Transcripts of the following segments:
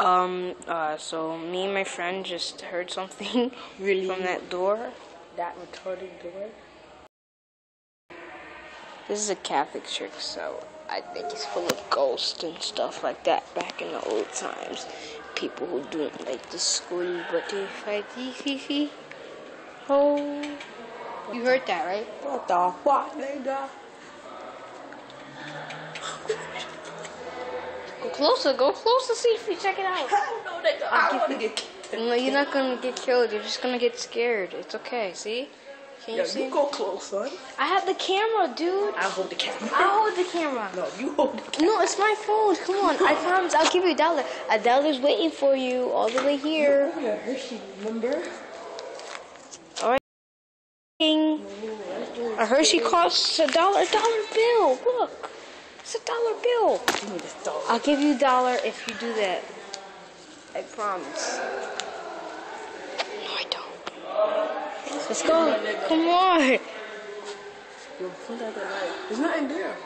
Um, uh, so me and my friend just heard something Really? from that door. That retarded door. This is a Catholic church, so I think it's full of ghosts and stuff like that back in the old times. People who don't like the school, but they fight the Oh. You heard that, right? What the fuck, nigga? Closer, go closer, see if you check it out. No. I want to get. No, you're not gonna get killed. You're just gonna get scared. It's okay. See? Can you Yo, see? you go close, son. I have the camera, dude. I'll hold the camera. I'll hold the camera. No, you hold the camera. No, it's my phone. Come on. I promise. I'll give you a dollar. A dollar's waiting for you all the way here. Oh, yeah, Hershey, remember? All right. A Hershey costs a dollar. A dollar bill. Look. It's a dollar bill. Give me this dog. I'll give you a dollar if you do that. I promise. No, I don't. Let's go. Come on. Yo, put out the light. There's nothing there.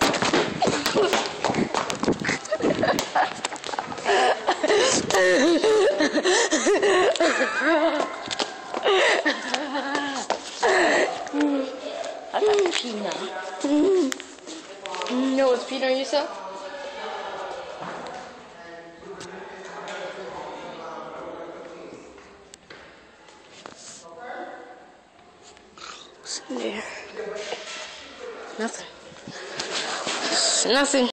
I got pee now. No, it's Peter yourself. What's in there? Nothing. Nothing.